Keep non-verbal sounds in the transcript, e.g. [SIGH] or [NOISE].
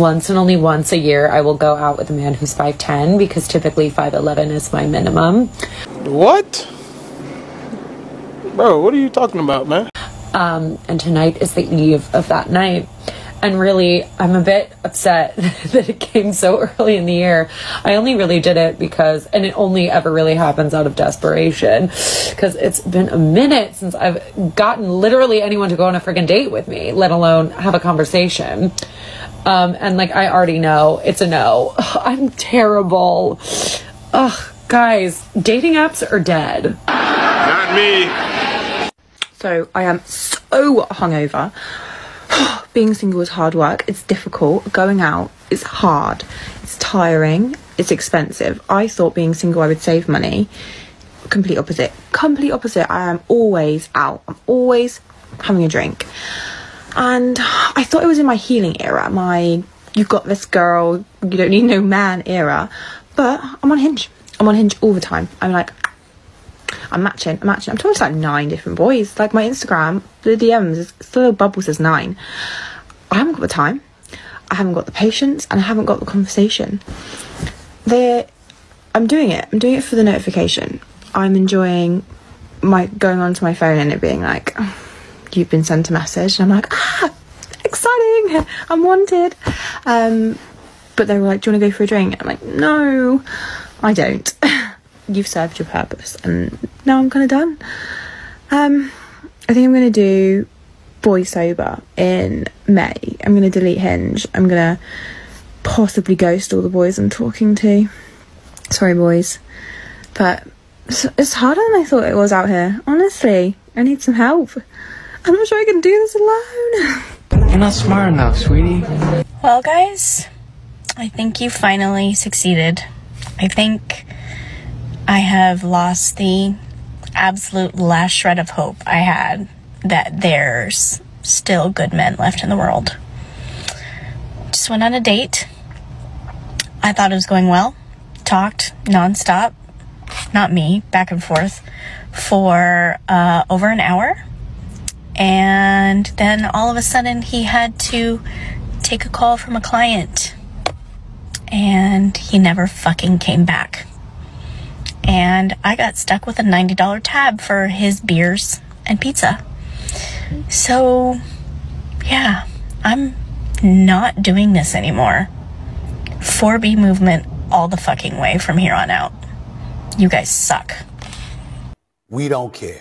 once and only once a year I will go out with a man who's 5'10 because typically 5'11 is my minimum. What? Bro, what are you talking about, man? Um, and tonight is the eve of that night. And really, I'm a bit upset [LAUGHS] that it came so early in the year. I only really did it because, and it only ever really happens out of desperation, because it's been a minute since I've gotten literally anyone to go on a freaking date with me, let alone have a conversation. Um, and like, I already know it's a no. I'm terrible. Ugh, guys, dating apps are dead. Not me. So I am so hungover. [SIGHS] Being single is hard work. It's difficult. Going out is hard. It's tiring. It's expensive. I thought being single I would save money. Complete opposite. Complete opposite. I am always out. I'm always having a drink. And I thought it was in my healing era, my you've got this girl, you don't need no man era. But I'm on Hinge. I'm on Hinge all the time. I'm like, I'm matching, I'm matching. I'm talking to like nine different boys. Like my Instagram, the DMs, the little bubble says nine. I haven't got the time, I haven't got the patience, and I haven't got the conversation. They, I'm doing it. I'm doing it for the notification. I'm enjoying my going onto my phone and it being like, you've been sent a message, and I'm like, ah, exciting! I'm wanted. Um, but they were like, do you want to go for a drink? I'm like, no, I don't. [LAUGHS] You've served your purpose, and now I'm kind of done. Um, I think I'm gonna do boy sober in May. I'm gonna delete Hinge. I'm gonna possibly ghost all the boys I'm talking to. Sorry, boys, but it's harder than I thought it was out here. Honestly, I need some help. I'm not sure I can do this alone. You're not smart enough, sweetie. Well, guys, I think you finally succeeded. I think I have lost the absolute last shred of hope I had that there's still good men left in the world. Just went on a date. I thought it was going well. Talked nonstop, not me, back and forth, for uh, over an hour. And then all of a sudden, he had to take a call from a client. And he never fucking came back. And I got stuck with a $90 tab for his beers and pizza. So, yeah, I'm not doing this anymore. 4B movement all the fucking way from here on out. You guys suck. We don't care.